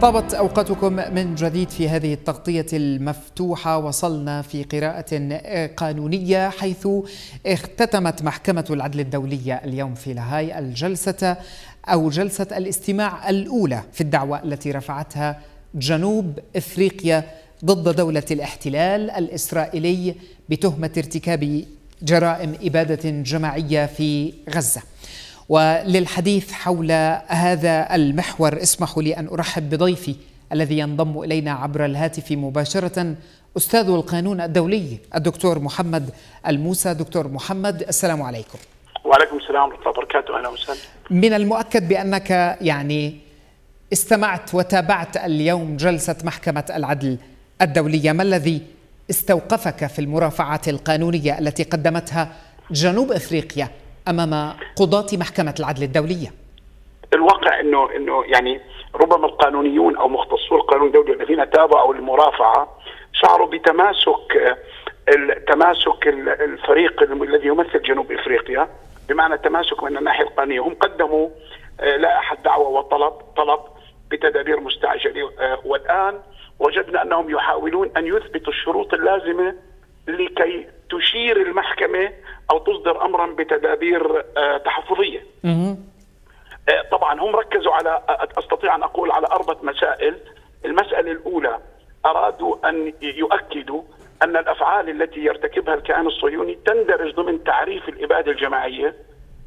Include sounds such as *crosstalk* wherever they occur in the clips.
طابت أوقاتكم من جديد في هذه التغطية المفتوحة وصلنا في قراءة قانونية حيث اختتمت محكمة العدل الدولية اليوم في لاهاي الجلسة أو جلسة الاستماع الأولى في الدعوة التي رفعتها جنوب إفريقيا ضد دولة الاحتلال الإسرائيلي بتهمة ارتكاب جرائم إبادة جماعية في غزة. وللحديث حول هذا المحور اسمحوا لي أن أرحب بضيفي الذي ينضم إلينا عبر الهاتف مباشرة أستاذ القانون الدولي الدكتور محمد الموسى. دكتور محمد السلام عليكم. وعليكم السلام ورحمة الله وبركاته. أهلا وسهلا. من المؤكد بأنك يعني استمعت وتابعت اليوم جلسة محكمة العدل الدولية ما الذي استوقفك في المرافعات القانونية التي قدمتها جنوب إفريقيا؟ أمام قضاة محكمة العدل الدولية؟ الواقع إنه إنه يعني ربما القانونيون أو مختصو القانون الدولي الذين تابعوا المرافعه شعروا بتماسك تماسك الفريق الذي يمثل جنوب إفريقيا بمعنى تماسك من الناحية القانونية هم قدموا لائحه دعوة وطلب طلب بتدابير مستعجلة والآن وجدنا أنهم يحاولون أن يثبتوا الشروط اللازمة لكي تشير المحكمة أو تصدر امرا بتدابير تحفظية. طبعا هم ركزوا على أستطيع أن أقول على أربع مسائل، المسألة الأولى أرادوا أن يؤكدوا أن الأفعال التي يرتكبها الكيان الصهيوني تندرج ضمن تعريف الإبادة الجماعية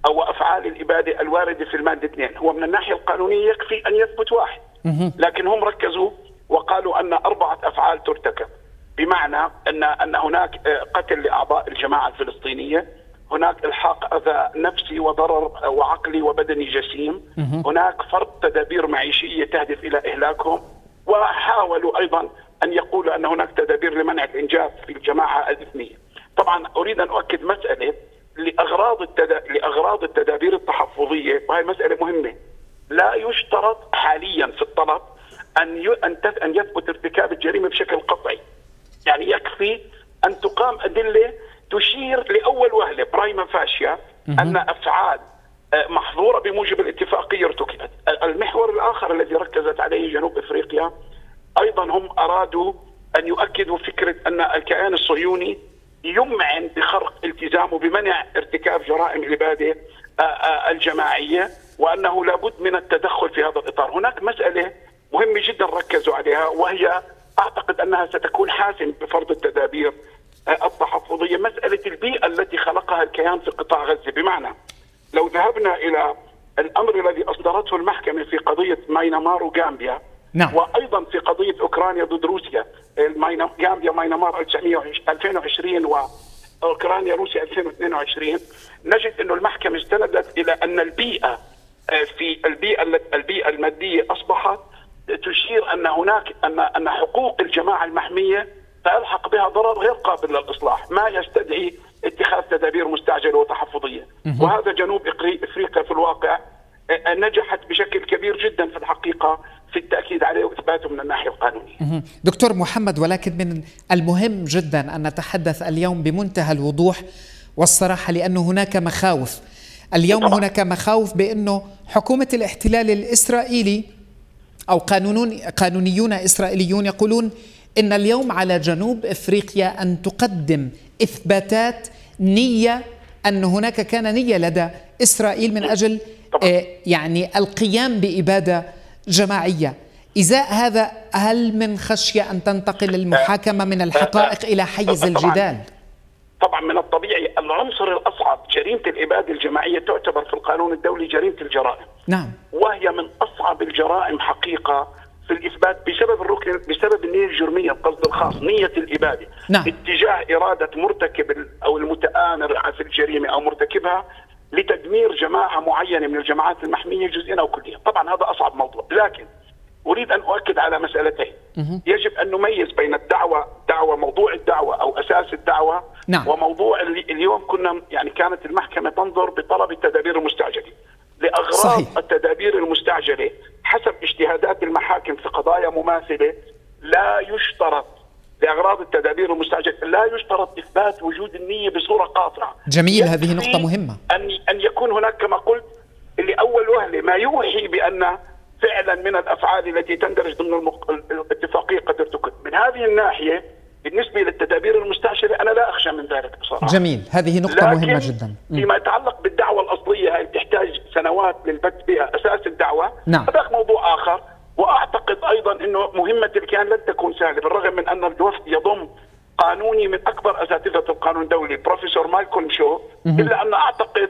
أو أفعال الإبادة الواردة في المادة اثنين، هو من الناحية القانونية يكفي أن يثبت واحد. لكن هم ركزوا وقالوا أن أربعة أفعال ترتكب. بمعنى ان أن هناك قتل لأعضاء الجماعة الفلسطينية، هناك إلحاق أذى نفسي وضرر وعقلي وبدني جسيم، هناك فرض تدابير معيشية تهدف إلى إهلاكهم، وحاولوا أيضا أن يقولوا أن هناك تدابير لمنع الانجاب في الجماعة الإثنية. طبعا أريد أن أؤكد مسألة لأغراض التدا... لأغراض التدابير التحفظية وهي مسألة مهمة. لا يشترط حاليا في الطلب أن ي... أن أن يثبت ارتكاب الجريمة بشكل قطعي. يعني يكفي أن تقام أدلة تشير لأول وهلة برايما فاشيا أن أفعال محظورة بموجب الاتفاقيه ارتكبت. المحور الآخر الذي ركزت عليه جنوب إفريقيا أيضا هم أرادوا أن يؤكدوا فكرة أن الكيان الصهيوني يمعن بخرق التزامه بمنع ارتكاب جرائم الاباده الجماعية وأنه لابد من التدخل في هذا الإطار، هناك مسألة مهمة جدا ركزوا عليها وهي أعتقد أنها ستكون حاسم بفرض التدابير التحفظية، مسألة البيئة التي خلقها الكيان في قطاع غزة، بمعنى لو ذهبنا إلى الأمر الذي أصدرته المحكمة في قضية ماينمار وغامبيا نعم. وأيضا في قضية أوكرانيا ضد روسيا غامبيا ماينمار 2020 واوكرانيا روسيا 2022 نجد أنه المحكمة استندت إلى أن البيئة في البيئة البيئة المادية أصبحت تشير أن هناك أن أن حقوق الجماعة المحمية سيلحق بها ضرر غير قابل للإصلاح، ما يستدعي اتخاذ تدابير مستعجلة وتحفظية، وهذا جنوب إفريقيا في الواقع نجحت بشكل كبير جدا في الحقيقة في التأكيد عليه وإثباته من الناحية القانونية. دكتور محمد ولكن من المهم جدا أن نتحدث اليوم بمنتهى الوضوح والصراحة لأنه هناك مخاوف. اليوم طبعا. هناك مخاوف بأنه حكومة الاحتلال الإسرائيلي أو قانونون قانونيون إسرائيليون يقولون إن اليوم على جنوب إفريقيا أن تقدم إثباتات نية أن هناك كان نية لدى إسرائيل من أجل آه يعني القيام بإبادة جماعية. ازاء هذا هل من خشية أن تنتقل المحاكمة من الحقائق إلى حيز الجدال؟ طبعا من الطبيعي العنصر الأصعب جريمة الإباده الجماعية تعتبر في القانون الدولي جريمة الجرائم. نعم. وهي من أصعب الجرائم حقيقة في الإثبات بسبب الركن بسبب النيه الجرمية القصد الخاص نية الإبادة. نعم. اتجاه إرادة مرتكب أو المتآمر في الجريمة أو مرتكبها لتدمير جماعة معينة من الجماعات المحمية جزئيا أو كليا، طبعا هذا أصعب موضوع، لكن أريد أن أؤكد على مسالتين. يجب أن نميز بين الدعوة دعوة موضوع الدعوة أو أساس الدعوة نعم. وموضوع اللي اليوم كنا يعني كانت المحكمة تنظر بطلب التدابير المستعجلة. لأغراض صحيح. التدابير المستعجلة حسب اجتهادات المحاكم في قضايا مماثلة لا يشترط لأغراض التدابير المستعجلة لا يشترط إثبات وجود النية بصورة قاطعة. جميل هذه نقطة مهمة. أن أن يكون هناك كما قلت لاول وهلة ما يوحي بأن فعلا من الأفعال التي تندرج ضمن الاتفاقية قد ارتكب من هذه الناحية بالنسبة للتدابير المستعجله أنا لا أخشى من ذلك بصراحة. جميل. هذه نقطة مهمة جدا. فيما يتعلق بالدعوة الأصلية هي بتحتاج سنوات للبت بها. أساس الدعوة. نعم. هذا موضوع آخر. وأعتقد أيضا إنه مهمة الكيان لن تكون سهله بالرغم من أن الوفد يضم قانوني من أكبر أساتذة القانون الدولي بروفيسور مالكولم شو. إلا أن أعتقد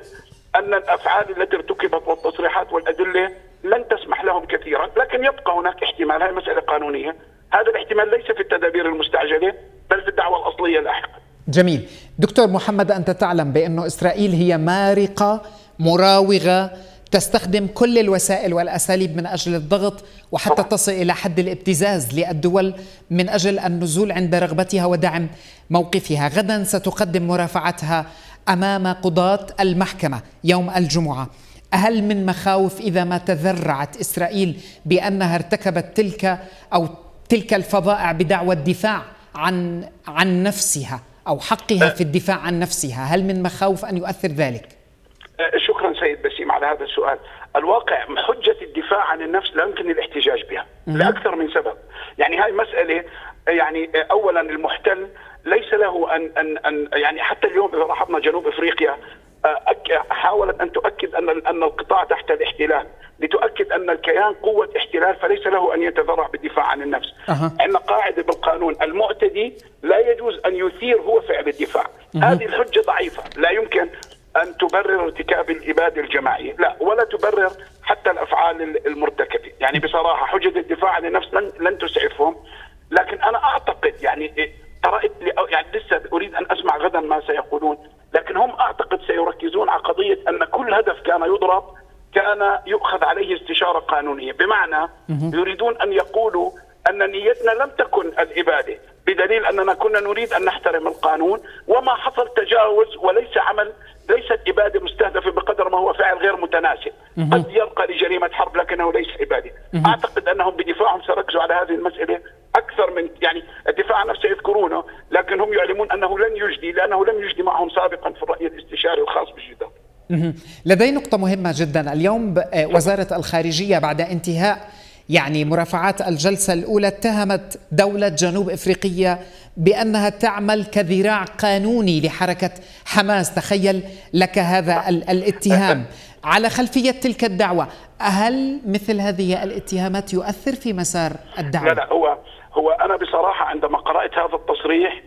أن الأفعال التي ارتكبت والتصريحات والأدلة لن تسمح لهم كثيرا لكن يبقى هناك احتمال. هذه مسألة قانونية. هذا الاحتمال ليس في التدابير المستعجلة بل في الدعوة الأصلية لاحقا جميل. دكتور محمد أنت تعلم بأنه إسرائيل هي مارقة مراوغة تستخدم كل الوسائل والأساليب من أجل الضغط وحتى تصل إلى حد الابتزاز للدول من أجل النزول عند رغبتها ودعم موقفها، غدا ستقدم مرافعتها أمام قضاة المحكمة يوم الجمعة. هل من مخاوف إذا ما تذرعت إسرائيل بأنها ارتكبت تلك أو تلك الفظائع بدعوى الدفاع عن عن نفسها أو حقها في الدفاع عن نفسها، هل من مخاوف أن يؤثر ذلك؟ شكرا سيد بسيم على هذا السؤال. الواقع حجة الدفاع عن النفس لا يمكن الاحتجاج بها لأكثر من سبب. يعني هاي مسألة يعني أولا المحتل ليس له أن, أن, أن يعني حتى اليوم إذا لاحظنا جنوب أفريقيا حاولت أن تؤكد أن أن القطاع تحت الاحتلال. لتؤكد أن الكيان قوة احتلال فليس له أن يتذرع بالدفاع عن النفس. أه. عندنا قاعدة بالقانون المعتدي لا يجوز أن يثير هو فعل الدفاع. أه. هذه الحجة ضعيفة. لا يمكن أن تبرر ارتكاب الإبادة الجماعية، لا ولا تبرر حتى الأفعال المرتكبة، يعني بصراحة حجه الدفاع عن النفس لن لن تسعفهم، لكن أنا أعتقد يعني قرات يعني لسه أريد أن أسمع غدا ما سيقولون، لكن هم اعتقد سيركزون على قضيه ان كل هدف كان يضرب كان يؤخذ عليه استشارة قانونية، بمعنى يريدون أن يقولوا أن نيتنا لم تكن الاباده، بدليل أننا كنا نريد أن نحترم القانون وما حصل تجاوز وليس عمل ليست إبادة مستهدفة بقدر ما هو فعل غير متناسب. قد يرقى لجريمة حرب لكنه ليس إبادة أعتقد أنهم بدفاعهم سيركزوا على هذه المسألة أكثر من يعني الدفاع عن نفسه يذكرونه لكن هم يعلمون أنه لن يجدي لأنه لم يجدي معهم سابقا في الرأي الاستشاري الخاص بالجدار. لدي نقطة مهمة جدا. اليوم وزارة الخارجية بعد انتهاء يعني مرافعات الجلسة الأولى اتهمت دولة جنوب إفريقية بأنها تعمل كذراع قانوني لحركة حماس. تخيل لك هذا الاتهام. على خلفية تلك الدعوة هل مثل هذه الاتهامات يؤثر في مسار الدعوة؟ لا لا هو هو أنا بصراحة عندما قرأت هذا التصريح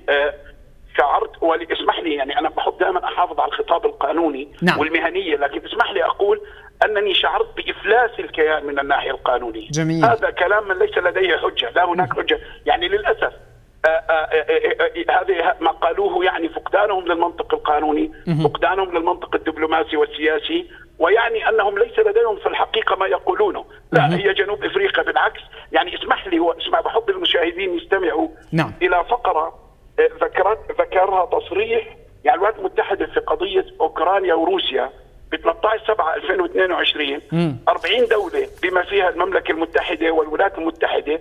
شعرت ولاسمح لي يعني أنا بحب دائما أحافظ على الخطاب القانوني نعم. والمهنية لكن اسمح لي أقول أنني شعرت بإفلاس الكيان من الناحية القانونية. جميل. هذا كلام من ليس لديه حجة لا هناك حجة. يعني للأسف هذه ما قالوه يعني فقدانهم للمنطق القانوني فقدانهم للمنطق الدبلوماسي والسياسي ويعني أنهم ليس لديهم في الحقيقة ما يقولونه. لا هي جنوب إفريقيا بالعكس. يعني اسمح لي اسمع بحب المشاهدين يستمعوا نعم. إلى فقرة ذكرت ذكرها تصريح يعني الولايات المتحدة في قضية أوكرانيا وروسيا ب 13 7 2022 م. 40 دولة بما فيها المملكة المتحدة والولايات المتحدة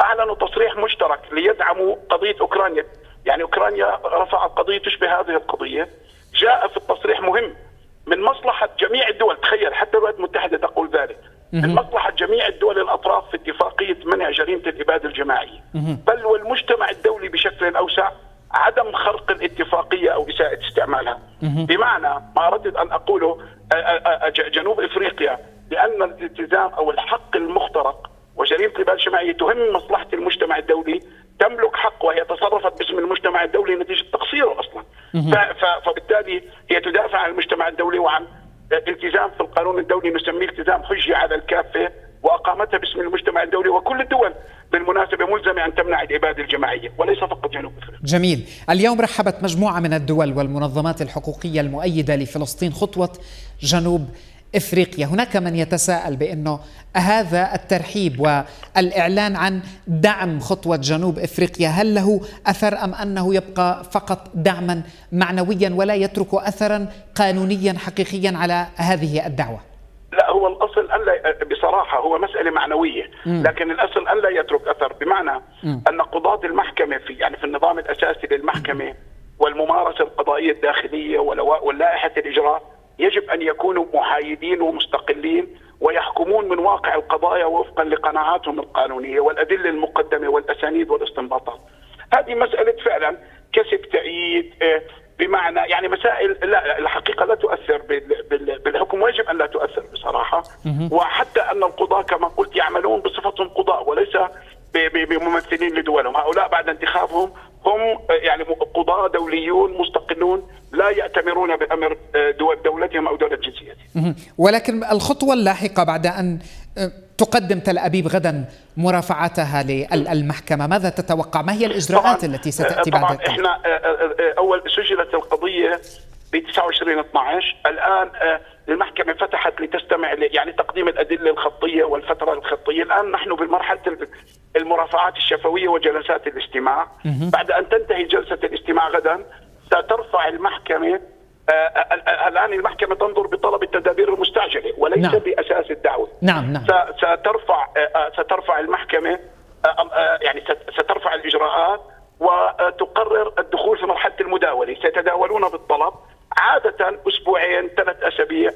أعلنوا تصريح مشترك ليدعموا قضية أوكرانيا، يعني أوكرانيا رفعت قضية تشبه هذه القضية، جاء في التصريح مهم. من مصلحة جميع الدول، تخيل حتى الولايات المتحدة تقول ذلك، من مصلحة جميع الدول الأطراف في اتفاقية منع جريمة الإبادة الجماعية، بل والمجتمع الدولي بشكل أوسع عدم خرق الاتفاقية أو إساءة استعمالها، بمعنى ما أردت أن أقوله جنوب إفريقيا لأن الالتزام أو الحق المخترق وجريمة الإبادة الجماعية تهم مصلحة المجتمع الدولي تملك حق وهي تصرفت باسم المجتمع الدولي نتيجة تقصيره أصلا. فبالتالي هي تدافع عن المجتمع الدولي وعن التزام في القانون الدولي نسميه التزام حجه على الكافة وأقامتها باسم المجتمع الدولي وكل الدول بالمناسبة ملزمة أن تمنع الاباده الجماعية وليس فقط جنوب إفريقيا. جميل، اليوم رحبت مجموعة من الدول والمنظمات الحقوقية المؤيدة لفلسطين خطوة جنوب إفريقيا، هناك من يتساءل بأنه هذا الترحيب والإعلان عن دعم خطوة جنوب إفريقيا هل له أثر أم أنه يبقى فقط دعما معنويا ولا يترك أثرا قانونيا حقيقيا على هذه الدعوة؟ لا هو الأصل أن لا بصراحة هو مسألة معنوية لكن الأصل أن لا يترك أثر بمعنى أن قضاة المحكمة في يعني في النظام الأساسي للمحكمة والممارسة القضائية الداخلية واللائحة الإجراء يجب أن يكونوا محايدين ومستقلين ويحكمون من واقع القضايا وفقا لقناعاتهم القانونية والأدلة المقدمة والأسانيد والاستنباطات. هذه مسألة فعلا كسب تأييد آه، بمعنى يعني مسائل لا الحقيقة لا تؤثر بالحكم ويجب أن لا تؤثر بصراحة. وحتى أن القضاة كما قلت يعملون بصفتهم قضاء وليس بممثلين لدولهم. هؤلاء بعد انتخابهم هم يعني قضاة دوليون مستقلون لا يأتمرون بأمر دول دولتهم أو دولة جنسيتهم. ولكن الخطوة اللاحقة بعد أن تقدم تل أبيب غدا مرافعتها للمحكمة ماذا تتوقع؟ ما هي الإجراءات التي ستأتي بعد طبعا إحنا أول سجلت القضية ب 29 12 الآن المحكمة فتحت لتستمع يعني تقديم الأدلة الخطية والفترة الخطية. الآن نحن بالمرحلة المرافعات الشفوية وجلسات الاستماع. بعد أن تنتهي جلسة الاستماع غدا سترفع المحكمة آه، آه، آه، الآن المحكمة تنظر بطلب التدابير المستعجلة وليس نعم. بأساس الدعوة. نعم نعم. سترفع سترفع المحكمة يعني سترفع الإجراءات وتقرر الدخول في مرحلة المداولة. سيتداولون بالطلب عادة أسبوعين ثلاث أسابيع.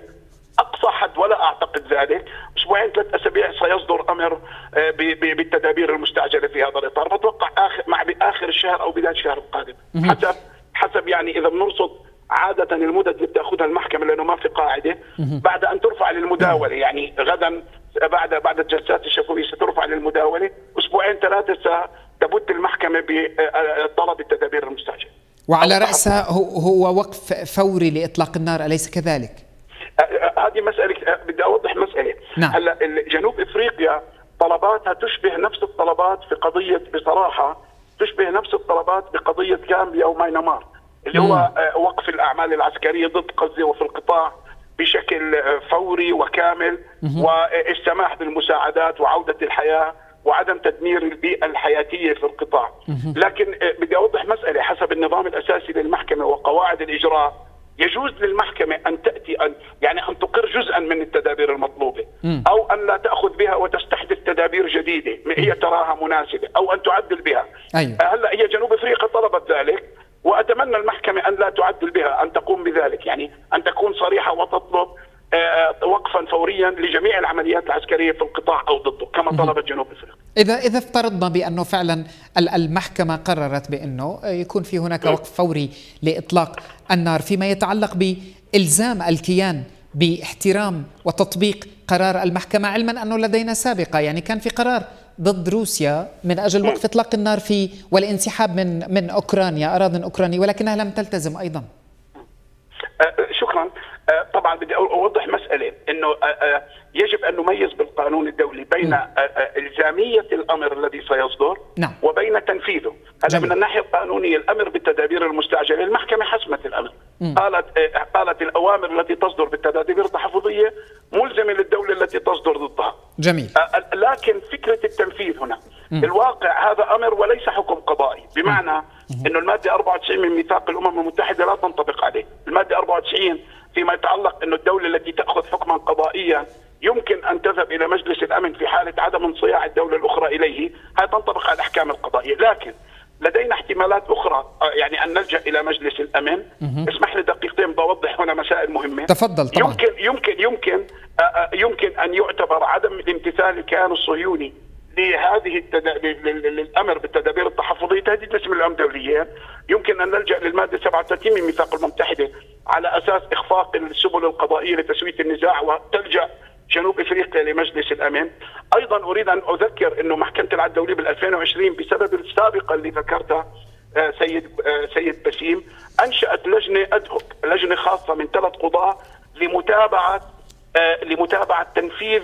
أقصى حد ولا أعتقد ذلك أسبوعين ثلاث أسابيع سيصدر أمر بالتدابير المستعجلة في هذا الاطار بتوقع اخر مع باخر الشهر أو بدايه الشهر القادم حسب حسب يعني اذا بنرصد عادة المدد اللي بتاخذها المحكمة لأنه ما في قاعدة بعد أن ترفع للمداولة. يعني غدا بعد بعد الجلسات الشفوية سترفع للمداولة. أسبوعين ثلاثة ستبت المحكمة بطلب التدابير المستعجلة. وعلى رأسها هو وقف فوري لإطلاق النار أليس كذلك؟ هذه مسألة بدي أوضح مسألة. نعم. هلأ جنوب إفريقيا طلباتها تشبه نفس الطلبات في قضية بصراحة تشبه نفس الطلبات بقضية كامبيا وماينمار اللي هو آه، وقف الأعمال العسكرية ضد غزه وفي القطاع. بشكل آه، فوري وكامل والسماح بالمساعدات وعودة الحياة وعدم تدمير البيئة الحياتية في القطاع. لكن آه، بدي أوضح مسألة حسب النظام الأساسي للمحكمة وقواعد الإجراء. يجوز للمحكمة أن تأتي أن يعني أن تقر جزءا من التدابير المطلوبة أو أن لا تأخذ بها وتستحدث تدابير جديدة هي تراها مناسبة أو أن تعدل بها. أيوة. هلأ هي جنوب أفريقيا طلبت ذلك وأتمنى المحكمة أن لا تعدل بها أن تقوم بذلك يعني أن تكون آه، وقفا فوريا لجميع العمليات العسكرية في القطاع أو ضده كما طلبت جنوب افريقيا. إذا إذا افترضنا بأنه فعلا المحكمة قررت بأنه يكون في هناك وقف فوري لإطلاق النار فيما يتعلق بإلزام الكيان باحترام وتطبيق قرار المحكمة علما أنه لدينا سابقة يعني كان في قرار ضد روسيا من أجل وقف إطلاق النار في والانسحاب من من أوكرانيا أراضي اوكرانيا ولكنها لم تلتزم أيضا. أه، شكرا طبعا بدي أوضح مسألة. إنه أه، يجب أن نميز بالقانون الدولي بين م. إلزامية الأمر الذي سيصدر نعم. وبين تنفيذه. هذا من الناحية القانونية. الأمر بالتدابير المستعجلة. المحكمة حسمت الأمر. م. قالت قالت الأوامر التي تصدر بالتدابير التحفظية ملزمة للدولة التي تصدر ضدها. جميل. لكن فكرة التنفيذ هنا. م. الواقع هذا أمر وليس حكم قضائي. بمعنى إنه المادة 94 من ميثاق الأمم المتحدة لا تنطبق عليه. المادة 94 فيما يتعلق انه الدولة التي تأخذ حكما قضائيا يمكن أن تذهب إلى مجلس الأمن في حالة عدم انصياع الدولة الأخرى إليه هذا تنطبق على الأحكام القضائية. لكن لدينا احتمالات أخرى يعني أن نلجأ إلى مجلس الأمن. اسمح لي دقيقتين بوضح هنا مسائل مهمة. تفضل طبعا. يمكن يمكن يمكن يمكن أن يعتبر عدم الامتثال الكيان الصهيوني لهذه التد... للأمر بالتدابير التحفظية تهديد لاسم الامن دوليا يمكن أن نلجأ للمادة 37 من ميثاق المتحده على أساس إخفاق السبل القضائية لتسوية النزاع وتلجأ جنوب إفريقيا لمجلس الأمن، أيضا أريد أن أذكر إنه محكمة العدل الدوليه بال 2020 بسبب السابقه اللي ذكرتها آه، سيد آه، سيد بسيم أنشأت لجنة أدهوك، لجنة خاصة من ثلاث قضاه لمتابعة آه، لمتابعة تنفيذ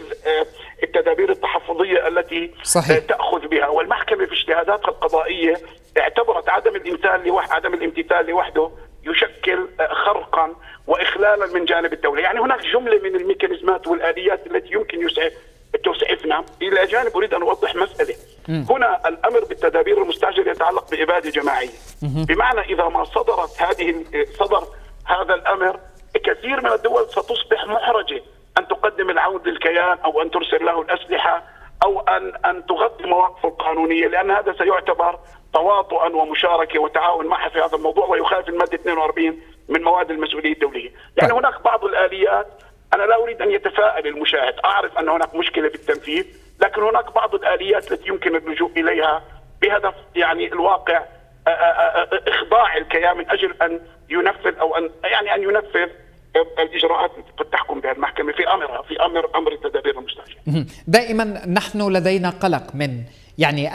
التدابير التحفظية التي صحيح. تأخذ بها والمحكمة في اجتهاداتها القضائية اعتبرت عدم الامتثال لوحده عدم الامتثال لوحده يشكل خرقا واخلالا من جانب الدولة، يعني هناك جملة من الميكانيزمات والآليات التي يمكن يسعف تسعفنا، إلى جانب أريد أن أوضح مسألة. م. هنا الأمر بالتدابير المستعجله يتعلق بإبادة جماعية. م. بمعنى إذا ما صدرت هذه صدر هذا الأمر كثير من الدول ستصبح محرجة أن تقدم العون للكيان أو أن ترسل له الأسلحة أو ان أن تغطي مواقفه القانونية لأن هذا سيعتبر تواطؤا ومشاركة وتعاون معها في هذا الموضوع ويخالف المادة 42 من مواد المسؤولية الدولية، يعني طيب. هناك بعض الآليات أنا لا أريد أن يتفائل المشاهد أعرف أن هناك مشكلة بالتنفيذ لكن هناك بعض الآليات التي يمكن اللجوء إليها بهدف يعني الواقع إخضاع الكيان من أجل أن ينفذ أو ان يعني أن ينفذ الإجراءات قد تحكم بها المحكمة في امرها في أمر أمر التدابير المستعجله. دائما نحن لدينا قلق من يعني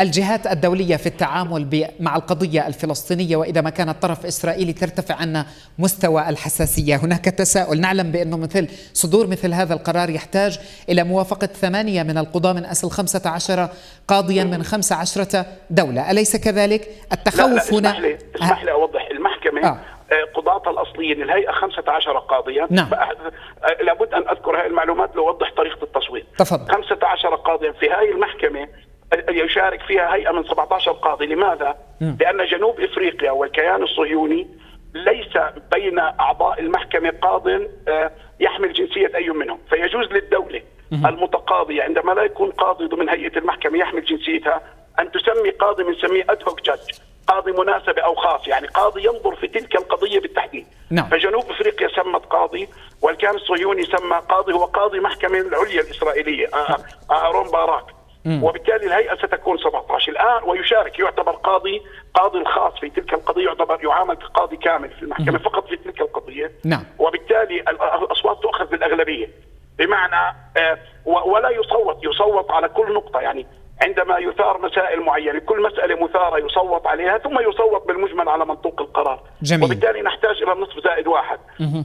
الجهات الدولية في التعامل مع القضية الفلسطينية وإذا ما كان الطرف الإسرائيلي ترتفع عنا مستوى الحساسية. هناك تساؤل. نعلم بأنه مثل صدور مثل هذا القرار يحتاج إلى موافقة ثمانية من القضاة من أصل خمسة عشر قاضيا من خمس عشرة دولة. أليس كذلك؟ التخوف لا لا هنا اسمح لي, اسمح لي أوضح. المحكمة آه. قضاة الأصليين الهيئة 15 قاضيا نعم. لابد أن أذكر هذه المعلومات لأوضح طريقة التصويت تفضل 15 قاضيا في هذه المحكمة يشارك فيها هيئة من 17 قاضي لماذا؟ م. لأن جنوب إفريقيا والكيان الصهيوني ليس بين أعضاء المحكمة قاض آه، يحمل جنسية أي منهم فيجوز للدولة م. المتقاضية عندما لا يكون قاضي ضمن هيئة المحكمة يحمل جنسيتها أن تسمي قاضي بنسميه ادهوك جاج قاضي مناسبة أو خاص يعني قاضي ينظر في تلك القضية بالتحديد. نعم. فجنوب أفريقيا سمت قاضي والكيان الصهيوني سمى قاضي هو قاضي محكمة العليا الإسرائيلية اهرون باراك. وبالتالي الهيئة ستكون 17 الآن ويشارك يعتبر قاضي قاضي الخاص في تلك القضية يعتبر يعامل كقاضي كامل في المحكمة مم. فقط في تلك القضية. نعم. وبالتالي الأصوات تؤخذ بالأغلبية. بمعنى آه ولا يصوت يصوت على كل نقطة. يعني عندما يثار مسائل معينة كل مسألة مثارة يصوت عليها ثم يصوت بالمجمل على منطوق القرار جميل. وبالتالي نحتاج إلى النصف زائد واحد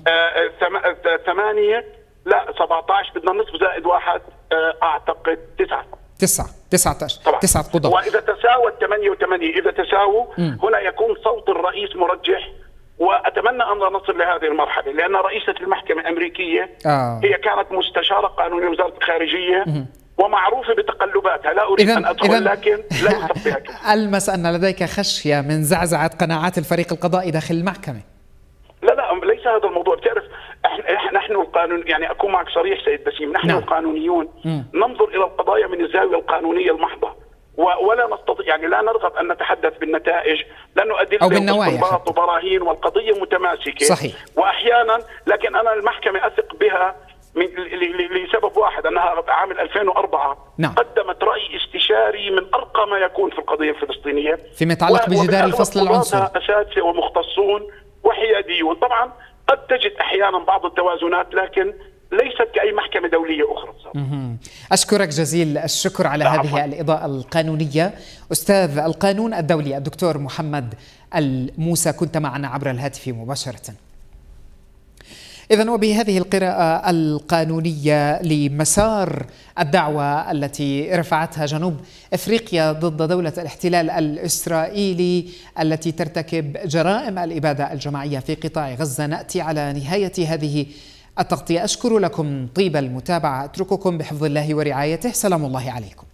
آه, آه، ثمانية لا 17 بدنا النصف زائد واحد آه أعتقد تسعة تسعة تسعة طبعا. تسعة قضاة وإذا تساوت ثمانية وثمانية إذا تساووا هنا يكون صوت الرئيس مرجح وأتمنى أن لا نصل لهذه المرحلة لأن رئيسة المحكمة الامريكيه آه. هي كانت مستشارة قانونية وزارة الخارجيه. ومعروفه بتقلباتها. لا أريد أن أدخل إذن لكن لا *laughs* بها ألمس أن لديك خشية من زعزعة قناعات الفريق القضائي داخل المحكمة. لا لا ليس هذا الموضوع. بتعرف نحن القانون يعني أكون معك صريح سيد بسيم نحن نعم. القانونيون م. ننظر إلى القضايا من الزاوية القانونية المحضة. ولا نستطيع يعني لا نرغب أن نتحدث بالنتائج لأنه ادله أو بالنوايا وبراهين والقضية متماسكة. صحيح. وأحيانا لكن أنا المحكمة أثق بها من لسبب واحد أنها عام 2004 نعم. قدمت رأي استشاري من أرقى ما يكون في القضية الفلسطينية. فيما يتعلق بجدار الفصل العنصري. أساتذة ومختصون وحياديون طبعا قد تجد أحيانا بعض التوازنات لكن ليست كأي محكمة دولية أخرى. أشكرك جزيل الشكر على هذه الإضاءة القانونية. أستاذ القانون الدولي الدكتور محمد الموسى كنت معنا عبر الهاتف مباشرة. إذا وبهذه القراءة القانونية لمسار الدعوة التي رفعتها جنوب إفريقيا ضد دولة الاحتلال الإسرائيلي التي ترتكب جرائم الإبادة الجماعية في قطاع غزة. نأتي على نهاية هذه التغطية. أشكر لكم طيب المتابعة. أترككم بحفظ الله ورعايته. سلام الله عليكم.